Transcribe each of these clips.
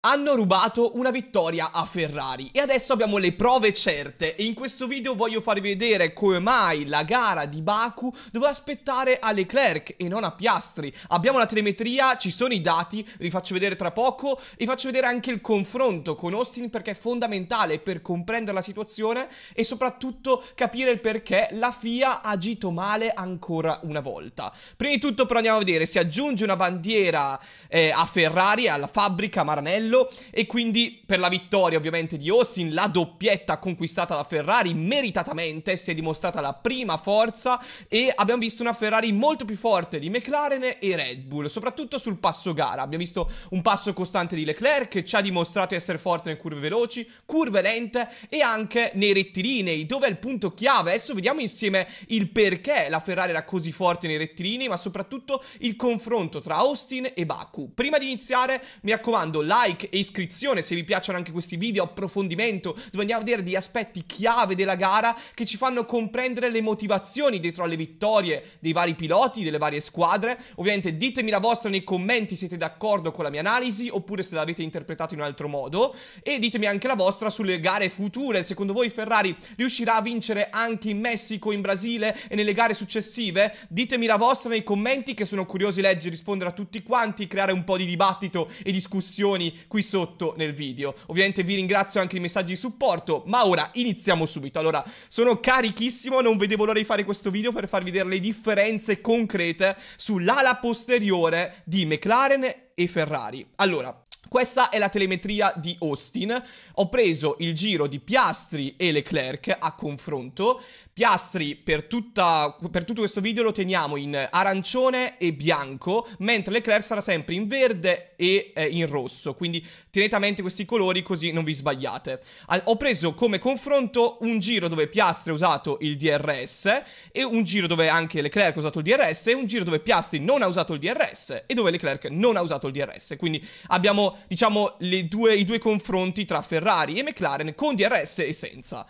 Hanno rubato una vittoria a Ferrari e adesso abbiamo le prove certe e in questo video voglio farvi vedere come mai la gara di Baku doveva aspettare a Leclerc e non a Piastri. Abbiamo la telemetria, ci sono i dati, vi faccio vedere tra poco e faccio vedere anche il confronto con Austin perché è fondamentale per comprendere la situazione e soprattutto capire il perché la FIA ha agito male ancora una volta. Prima di tutto però andiamo a vedere, si aggiunge una bandiera eh, a Ferrari, alla fabbrica Maranello Maranello e quindi per la vittoria ovviamente di Austin, la doppietta conquistata da Ferrari meritatamente, si è dimostrata la prima forza e abbiamo visto una Ferrari molto più forte di McLaren e Red Bull, soprattutto sul passo gara. Abbiamo visto un passo costante di Leclerc che ci ha dimostrato di essere forte nelle curve veloci, curve lente e anche nei rettilinei, dove è il punto chiave. Adesso vediamo insieme il perché la Ferrari era così forte nei rettilinei, ma soprattutto il confronto tra Austin e Baku. Prima di iniziare, mi raccomando, like like e iscrizione se vi piacciono anche questi video approfondimento dove andiamo a vedere degli aspetti chiave della gara che ci fanno comprendere le motivazioni dietro alle vittorie dei vari piloti, delle varie squadre. Ovviamente ditemi la vostra nei commenti se siete d'accordo con la mia analisi oppure se l'avete interpretato in un altro modo e ditemi anche la vostra sulle gare future. Secondo voi Ferrari riuscirà a vincere anche in Messico, in Brasile e nelle gare successive? Ditemi la vostra nei commenti che sono curioso di leggere rispondere a tutti quanti, creare un po' di dibattito e discussioni qui sotto nel video. Ovviamente vi ringrazio anche i messaggi di supporto, ma ora iniziamo subito. Allora, sono carichissimo, non vedevo l'ora di fare questo video per farvi vedere le differenze concrete sull'ala posteriore di McLaren e Ferrari. Allora, questa è la telemetria di Austin. Ho preso il giro di Piastri e Leclerc a confronto. Piastri per, tutta, per, tutto questo video lo teniamo in arancione e bianco, mentre Leclerc sarà sempre in verde e eh, in rosso, quindi tenete a mente questi colori così non vi sbagliate. Ho preso come confronto un giro dove Piastri ha usato il DRS e un giro dove anche Leclerc ha usato il DRS e un giro dove Piastri non ha usato il DRS e dove Leclerc non ha usato il DRS, quindi abbiamo diciamo due, i due confronti tra Ferrari e McLaren con DRS e senza.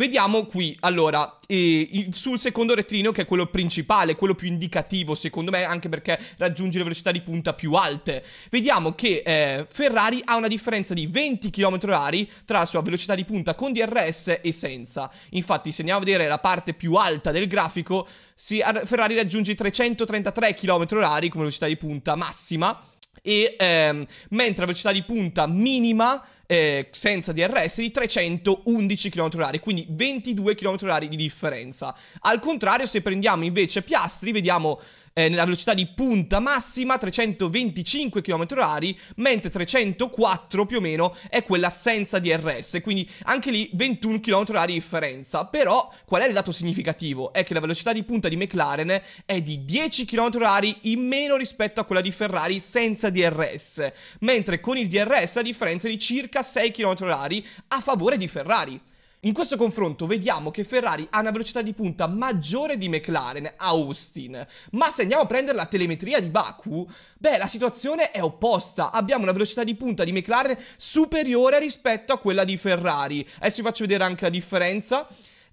Vediamo qui, allora, eh, sul secondo rettilineo che è quello principale, quello più indicativo secondo me, anche perché raggiunge le velocità di punta più alte. Vediamo che eh, Ferrari ha una differenza di 20 km/h tra la sua velocità di punta con DRS e senza. Infatti, se andiamo a vedere la parte più alta del grafico, si, Ferrari raggiunge i 333 km/h come velocità di punta massima, e ehm, mentre la velocità di punta minima eh, senza DRS di 311 km/h, quindi 22 km/h di differenza. Al contrario, se prendiamo invece Piastri, vediamo eh, nella velocità di punta massima 325 km/h, mentre 304 più o meno è quella senza DRS, quindi anche lì 21 km/h di differenza. Però qual è il dato significativo? È che la velocità di punta di McLaren è di 10 km/h in meno rispetto a quella di Ferrari senza DRS, mentre con il DRS la differenza è di circa 6 km/h a favore di Ferrari. In questo confronto vediamo che Ferrari ha una velocità di punta maggiore di McLaren a Austin, ma se andiamo a prendere la telemetria di Baku, beh la situazione è opposta, abbiamo una velocità di punta di McLaren superiore rispetto a quella di Ferrari. Adesso vi faccio vedere anche la differenza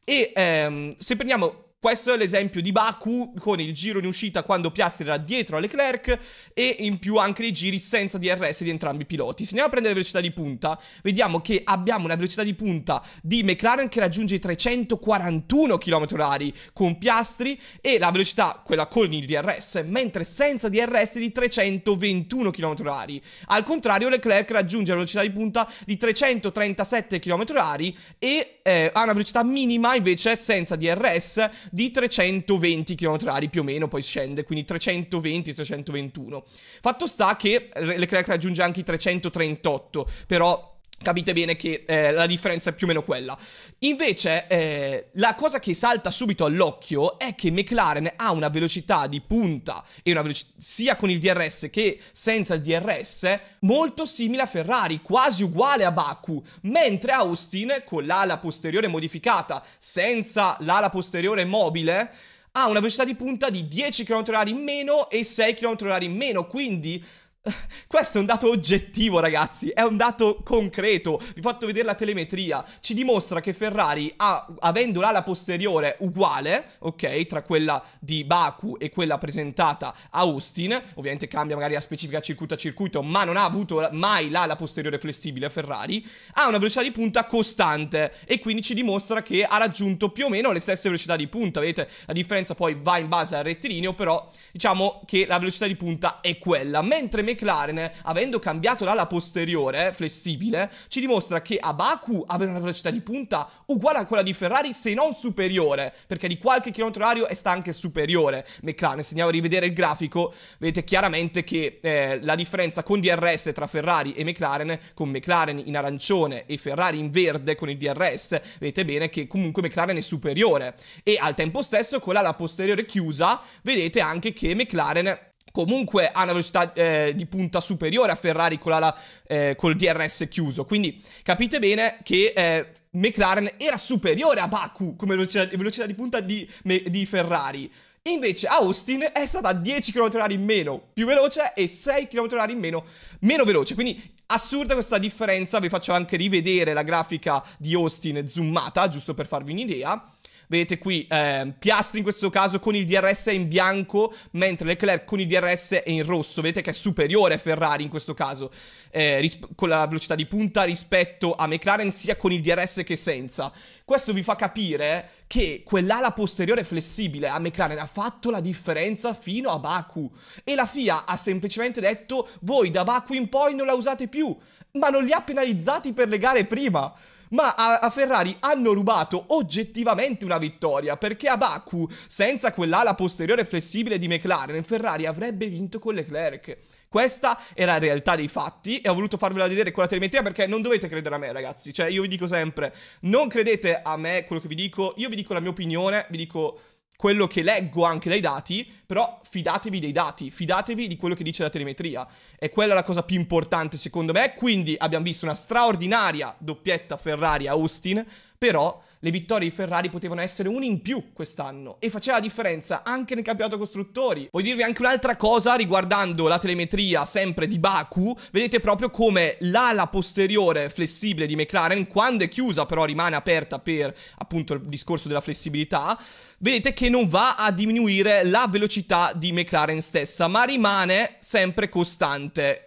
e ehm, se prendiamo questo è l'esempio di Baku con il giro in uscita quando Piastri era dietro a Leclerc e in più anche dei giri senza DRS di entrambi i piloti. Se andiamo a prendere velocità di punta, vediamo che abbiamo una velocità di punta di McLaren che raggiunge i 341 km/h con Piastri e la velocità, quella con il DRS, mentre senza DRS di 321 km/h. Al contrario, Leclerc raggiunge la velocità di punta di 337 km/h e eh, ha una velocità minima invece senza DRS di 320 km/h più o meno, poi scende, quindi 320-321. Fatto sta che Leclerc raggiunge anche i 338, però Capite bene che eh, la differenza è più o meno quella. Invece, eh, la cosa che salta subito all'occhio è che McLaren ha una velocità di punta velocità sia con il DRS che senza il DRS molto simile a Ferrari, quasi uguale a Baku, mentre Austin con l'ala posteriore modificata senza l'ala posteriore mobile ha una velocità di punta di 10 km/h in meno e 6 km/h in meno, quindi questo è un dato oggettivo, ragazzi, è un dato concreto. Vi ho fatto vedere la telemetria. Ci dimostra che Ferrari, ha, avendo l'ala posteriore uguale, ok, tra quella di Baku e quella presentata a Austin, ovviamente cambia magari la specifica circuito a circuito, ma non ha avuto mai l'ala posteriore flessibile Ferrari, ha una velocità di punta costante e quindi ci dimostra che ha raggiunto più o meno le stesse velocità di punta. Vedete, la differenza poi va in base al rettilineo, però diciamo che la velocità di punta è quella, mentre McLaren, avendo cambiato l'ala posteriore flessibile, ci dimostra che a Baku aveva una velocità di punta uguale a quella di Ferrari, se non superiore, perché di qualche chilometro orario è sta anche superiore McLaren. Se andiamo a rivedere il grafico, vedete chiaramente che eh, la differenza con DRS tra Ferrari e McLaren, con McLaren in arancione e Ferrari in verde con il DRS, vedete bene che comunque McLaren è superiore. E al tempo stesso, con l'ala posteriore chiusa, vedete anche che McLaren comunque ha una velocità eh, di punta superiore a Ferrari con la, eh, col DRS chiuso. Quindi capite bene che eh, McLaren era superiore a Baku come velocità, velocità di punta di, di Ferrari. Invece Austin è stata 10 km/h in meno più veloce e 6 km/h in meno meno veloce. Quindi assurda questa differenza. Vi faccio anche rivedere la grafica di Austin zoomata, giusto per farvi un'idea. Vedete qui eh, Piastri in questo caso con il DRS in bianco, mentre Leclerc con il DRS è in rosso. Vedete che è superiore a Ferrari in questo caso, eh, con la velocità di punta rispetto a McLaren sia con il DRS che senza. Questo vi fa capire che quell'ala posteriore flessibile a McLaren ha fatto la differenza fino a Baku. E la FIA ha semplicemente detto, voi da Baku in poi non la usate più. Ma non li ha penalizzati per le gare prima. Ma a, a, Ferrari hanno rubato oggettivamente una vittoria perché a Baku, senza quell'ala posteriore flessibile di McLaren, Ferrari avrebbe vinto con Leclerc. Questa è la realtà dei fatti e ho voluto farvela vedere con la telemetria perché non dovete credere a me ragazzi, cioè io vi dico sempre, non credete a me quello che vi dico, io vi dico la mia opinione, vi dico quello che leggo anche dai dati, però fidatevi dei dati, fidatevi di quello che dice la telemetria. E quella è la cosa più importante secondo me. Quindi abbiamo visto una straordinaria doppietta Ferrari-Austin, però le vittorie di Ferrari potevano essere una in più quest'anno e faceva la differenza anche nel campionato costruttori. Voglio dirvi anche un'altra cosa riguardando la telemetria sempre di Baku, vedete proprio come l'ala posteriore flessibile di McLaren, quando è chiusa però rimane aperta per appunto il discorso della flessibilità, vedete che non va a diminuire la velocità di McLaren stessa, ma rimane sempre costante.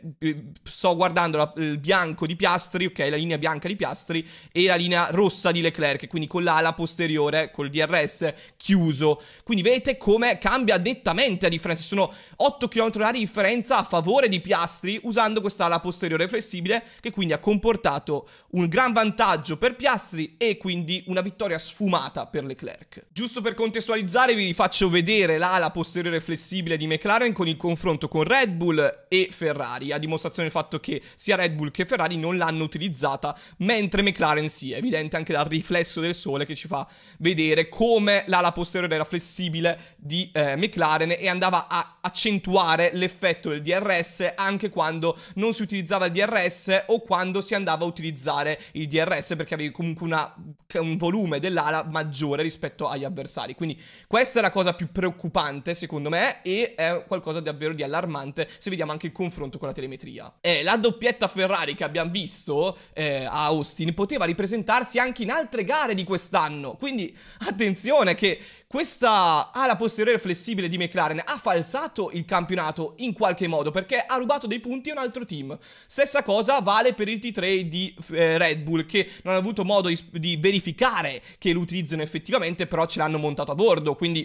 Sto guardando la, il bianco di Piastri, ok, la linea bianca di Piastri e la linea rossa di Leclerc, quindi con l'ala posteriore, col DRS chiuso. Quindi vedete come cambia nettamente la differenza. Sono 8 km/h di differenza a favore di Piastri usando quest'ala posteriore flessibile, che quindi ha comportato un gran vantaggio per Piastri e quindi una vittoria sfumata per Leclerc. Giusto per contestualizzare vi faccio vedere l'ala posteriore flessibile di McLaren con il confronto con Red Bull e Ferrari, a dimostrazione del fatto che sia Red Bull che Ferrari non l'hanno utilizzata, mentre McLaren sì, è evidente anche dal riflesso del sole che ci fa vedere come l'ala posteriore era flessibile di eh, McLaren e andava a accentuare l'effetto del DRS anche quando non si utilizzava il DRS o quando si andava a utilizzare il DRS perché avevi comunque una, un volume dell'ala maggiore rispetto agli avversari. Quindi questa è la cosa più preoccupante secondo me e è qualcosa davvero di allarmante se vediamo anche il confronto con la telemetria. E la doppietta Ferrari che abbiamo visto eh, a Austin poteva ripresentarsi anche in altre gare di quest'anno. Quindi attenzione che questa ala posteriore flessibile di McLaren ha falsato il campionato in qualche modo perché ha rubato dei punti a un altro team. Stessa cosa vale per il T3 di eh, Red Bull che non hanno avuto modo di, di verificare che lo utilizzano effettivamente, però ce l'hanno montato a bordo, quindi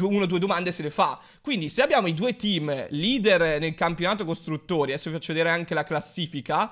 una o due domande se le fa. Quindi se abbiamo i due team leader nel campionato costruttori, adesso vi faccio vedere anche la classifica,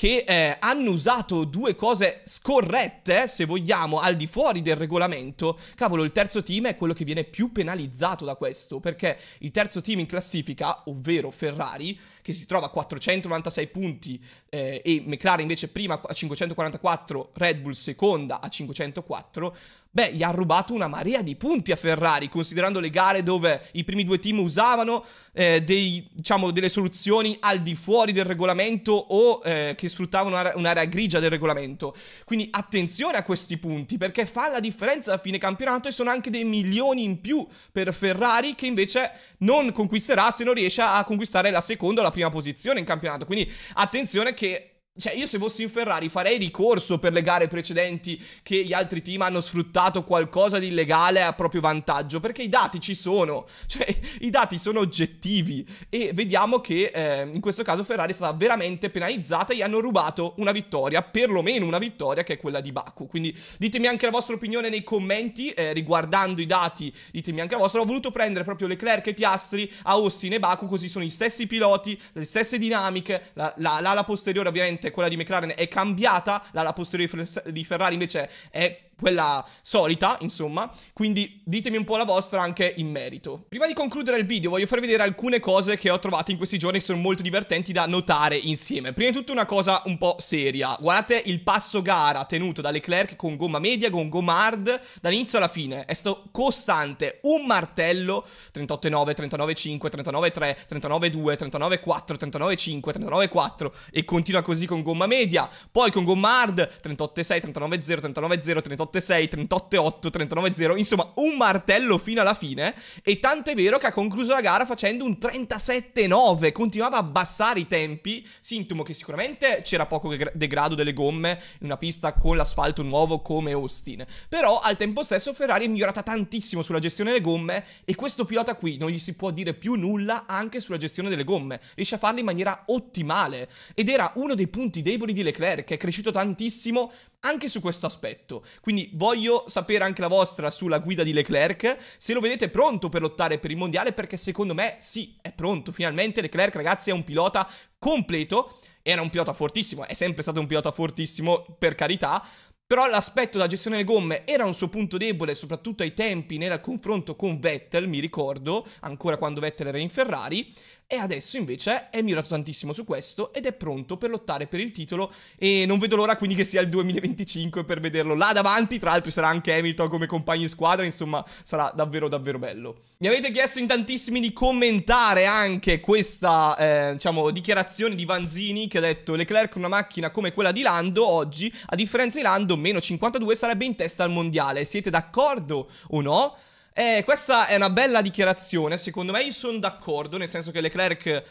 che eh, hanno usato due cose scorrette, se vogliamo, al di fuori del regolamento, cavolo, il terzo team è quello che viene più penalizzato da questo, perché il terzo team in classifica, ovvero Ferrari, che si trova a 496 punti eh, e McLaren invece prima a 544, Red Bull seconda a 504, beh, gli ha rubato una marea di punti a Ferrari, considerando le gare dove i primi due team usavano eh, dei, diciamo, delle soluzioni al di fuori del regolamento o eh, che sfruttavano un'area, grigia del regolamento. Quindi attenzione a questi punti, perché fa la differenza a fine campionato e sono anche dei milioni in più per Ferrari che invece non conquisterà se non riesce a conquistare la seconda o la prima posizione in campionato. Quindi attenzione che cioè, io se fossi in Ferrari farei ricorso per le gare precedenti che gli altri team hanno sfruttato qualcosa di illegale a proprio vantaggio, perché i dati ci sono, cioè i dati sono oggettivi e vediamo che eh, in questo caso Ferrari è stata veramente penalizzata e gli hanno rubato una vittoria, perlomeno una vittoria che è quella di Baku. Quindi ditemi anche la vostra opinione nei commenti eh, riguardando i dati, ditemi anche la vostra. Ho voluto prendere proprio Leclerc e Piastri a Austin e Baku, così sono gli stessi piloti, le stesse dinamiche, la, la, l'ala posteriore ovviamente quella di McLaren è cambiata, l'ala posteriore di Ferrari invece è quella solita, insomma. Quindi ditemi un po' la vostra anche in merito. Prima di concludere il video voglio farvi vedere alcune cose che ho trovato in questi giorni che sono molto divertenti da notare insieme. Prima di tutto una cosa un po' seria. Guardate il passo gara tenuto da Leclerc con gomma media, con gomma hard, dall'inizio alla fine. È stato costante. Un martello, 38,9, 39,5, 39,3, 39,2, 39,4, 39,5, 39,4 e continua così con gomma media. Poi con gomma hard, 38,6, 39,0, 39,0, 38 38,6, 38,8, 39,0, insomma un martello fino alla fine. E tanto è vero che ha concluso la gara facendo un 37,9, continuava a abbassare i tempi, sintomo che sicuramente c'era poco degrado delle gomme in una pista con l'asfalto nuovo come Austin, però al tempo stesso Ferrari è migliorata tantissimo sulla gestione delle gomme e questo pilota qui non gli si può dire più nulla anche sulla gestione delle gomme, riesce a farlo in maniera ottimale. Ed era uno dei punti deboli di Leclerc che è cresciuto tantissimo anche su questo aspetto. Quindi voglio sapere anche la vostra sulla guida di Leclerc, se lo vedete pronto per lottare per il mondiale, perché secondo me sì, è pronto. Finalmente Leclerc, ragazzi, è un pilota completo. Era un pilota fortissimo, è sempre stato un pilota fortissimo, per carità. Però l'aspetto della gestione delle gomme era un suo punto debole, soprattutto ai tempi nel confronto con Vettel, mi ricordo, ancora quando Vettel era in Ferrari. E adesso invece è migliorato tantissimo su questo ed è pronto per lottare per il titolo e non vedo l'ora quindi che sia il 2025 per vederlo là davanti, tra l'altro sarà anche Hamilton come compagno di squadra, insomma sarà davvero davvero bello. Mi avete chiesto in tantissimi di commentare anche questa, eh, diciamo, dichiarazione di Vanzini che ha detto Leclerc una macchina come quella di Lando oggi, a differenza di Lando, meno 52 sarebbe in testa al mondiale, siete d'accordo o no? Eh, questa è una bella dichiarazione, secondo me io sono d'accordo, nel senso che Leclerc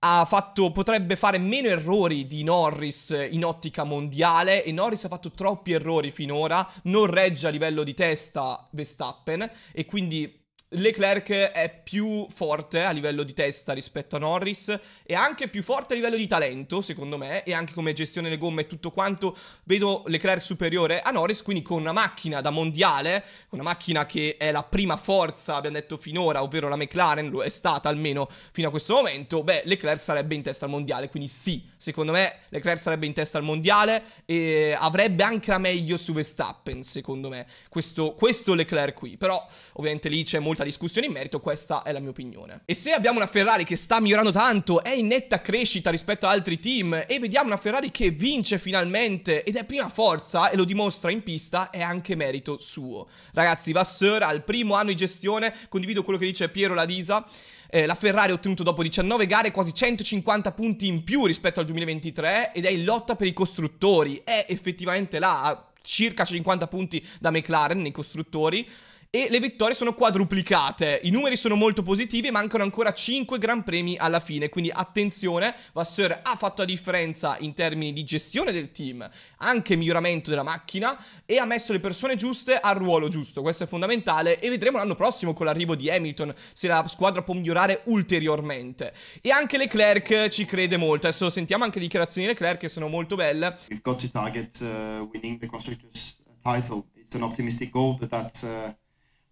ha fatto, potrebbe fare meno errori di Norris in ottica mondiale e Norris ha fatto troppi errori finora, non regge a livello di testa Verstappen e quindi Leclerc è più forte a livello di testa rispetto a Norris e anche più forte a livello di talento, secondo me, e anche come gestione delle gomme e tutto quanto. Vedo Leclerc superiore a Norris, quindi con una macchina da mondiale, una macchina che è la prima forza, abbiamo detto finora, ovvero la McLaren, lo è stata almeno fino a questo momento, beh, Leclerc sarebbe in testa al mondiale, quindi sì, secondo me Leclerc sarebbe in testa al mondiale e avrebbe anche la meglio su Verstappen, secondo me, questo, questo Leclerc qui, però ovviamente lì c'è molta discussione in merito, questa è la mia opinione. E se abbiamo una Ferrari che sta migliorando tanto, è in netta crescita rispetto ad altri team, e vediamo una Ferrari che vince finalmente ed è prima forza e lo dimostra in pista, è anche merito suo. Ragazzi, Vasseur ha il primo anno di gestione, condivido quello che dice Piero Ladisa, eh, la Ferrari ha ottenuto dopo 19 gare quasi 150 punti in più rispetto al 2023 ed è in lotta per i costruttori, è effettivamente là, circa 50 punti da McLaren nei costruttori e le vittorie sono quadruplicate. I numeri sono molto positivi, mancano ancora 5 gran premi alla fine, quindi attenzione, Vasseur ha fatto la differenza in termini di gestione del team, anche miglioramento della macchina e ha messo le persone giuste al ruolo giusto, questo è fondamentale e vedremo l'anno prossimo con l'arrivo di Hamilton se la squadra può migliorare ulteriormente. E anche Leclerc ci crede molto, adesso sentiamo anche le dichiarazioni di Leclerc che sono molto belle. We've got to target uh, winning the constructors title. It's an optimistic goal, but that's uh...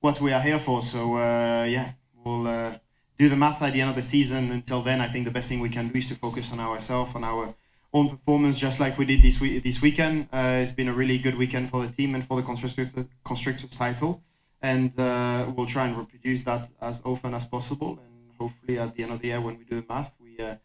what we are here for. So uh, yeah, we'll uh, do the math at the end of the season. Until then, I think the best thing we can do is to focus on ourselves, on our own performance, just like we did this week. This weekend, uh, it's been a really good weekend for the team and for the constructors, constructors title, and uh, we'll try and reproduce that as often as possible. And hopefully, at the end of the year, when we do the math, we uh,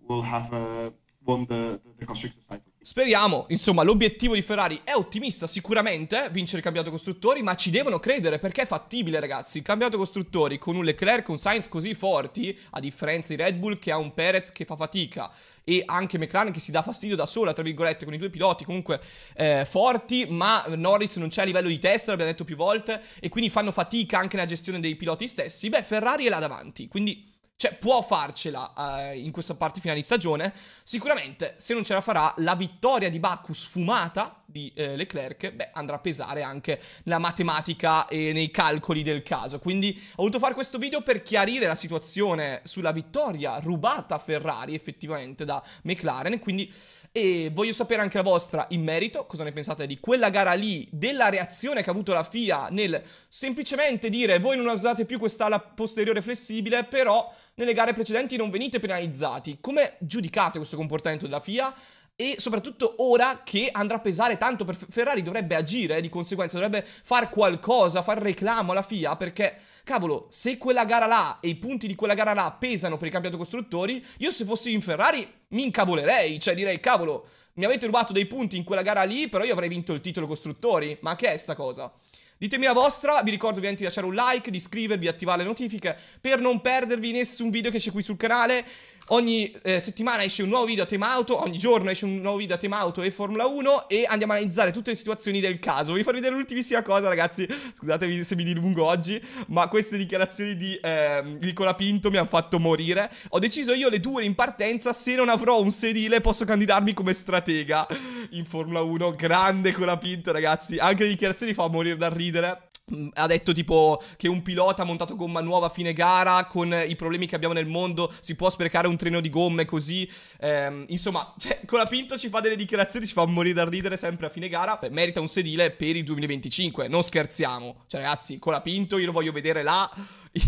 will have uh, won the, the, the constructors title. Speriamo, insomma, l'obiettivo di Ferrari è ottimista sicuramente, vincere il campionato costruttori, ma ci devono credere perché è fattibile, ragazzi. Il campionato costruttori con un Leclerc, un Sainz così forti, a differenza di Red Bull che ha un Perez che fa fatica e anche McLaren che si dà fastidio da sola, tra virgolette, con i due piloti comunque eh, forti, ma Norris non c'è a livello di testa, l'abbiamo detto più volte, e quindi fanno fatica anche nella gestione dei piloti stessi. Beh, Ferrari è là davanti, quindi cioè, può farcela uh, in questa parte finale di stagione. Sicuramente, se non ce la farà, la vittoria di Baku sfumata di eh, Leclerc, beh, andrà a pesare anche nella matematica e nei calcoli del caso. Quindi ho voluto fare questo video per chiarire la situazione sulla vittoria rubata a Ferrari, effettivamente, da McLaren. Quindi, e voglio sapere anche la vostra in merito, cosa ne pensate di quella gara lì, della reazione che ha avuto la FIA nel semplicemente dire voi non usate più quest'ala posteriore flessibile, però nelle gare precedenti non venite penalizzati. Come giudicate questo comportamento della FIA? E soprattutto ora che andrà a pesare tanto per Ferrari dovrebbe agire, di conseguenza dovrebbe fare qualcosa, fare reclamo alla FIA perché cavolo, se quella gara là e i punti di quella gara là pesano per il campionato costruttori, io se fossi in Ferrari mi incavolerei, cioè direi cavolo, mi avete rubato dei punti in quella gara lì, però io avrei vinto il titolo costruttori, ma che è sta cosa? Ditemi la vostra, vi ricordo ovviamente di lasciare un like, di iscrivervi, attivare le notifiche per non perdervi nessun video che c'è qui sul canale. Ogni eh, settimana esce un nuovo video a tema auto, ogni giorno esce un nuovo video a tema auto e Formula 1 e andiamo a analizzare tutte le situazioni del caso. Vi farò vedere l'ultimissima cosa, ragazzi. Scusatemi se mi dilungo oggi, ma queste dichiarazioni di eh, Nicola Pinto mi hanno fatto morire. Ho deciso io le due in partenza, se non avrò un sedile posso candidarmi come stratega in Formula 1. Grande Colapinto, ragazzi. Anche le dichiarazioni fa morire da ridere ha detto tipo che un pilota ha montato gomma nuova a fine gara con i problemi che abbiamo nel mondo si può sprecare un treno di gomme così. Ehm, insomma cioè Colapinto ci fa delle dichiarazioni ci fa morire da ridere sempre a fine gara. Beh, merita un sedile per il 2025 non scherziamo. Cioè ragazzi Colapinto io lo voglio vedere là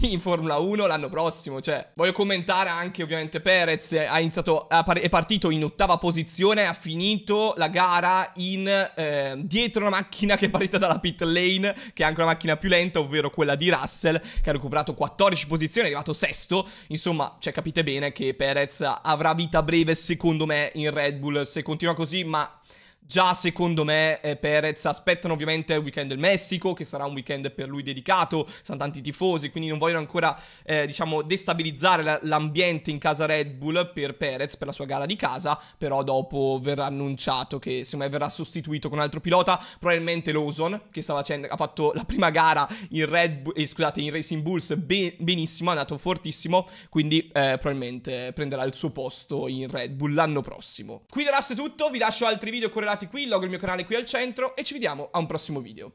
in Formula 1 l'anno prossimo. Cioè, voglio commentare anche ovviamente Perez. Ha iniziato, è partito in ottava posizione, ha finito la gara in eh, dietro una macchina che è partita dalla pit lane, che è anche una macchina più lenta, ovvero quella di Russell, che ha recuperato 14 posizioni, è arrivato sesto. Insomma, cioè, capite bene che Perez avrà vita breve, secondo me, in Red Bull se continua così, ma Già secondo me eh, Perez aspettano ovviamente il weekend del Messico, che sarà un weekend per lui dedicato, sono tanti tifosi, quindi non vogliono ancora, eh, diciamo, destabilizzare l'ambiente in casa Red Bull per Perez, per la sua gara di casa, però dopo verrà annunciato che secondo me verrà sostituito con un altro pilota, probabilmente Lawson, che sta facendo, ha fatto la prima gara in Red Bull, eh, scusate, in Racing Bulls ben, benissimo, è andato fortissimo, quindi eh, probabilmente prenderà il suo posto in Red Bull l'anno prossimo. Qui da è tutto, vi lascio altri video correlati qui, logo il mio canale qui al centro e ci vediamo a un prossimo video.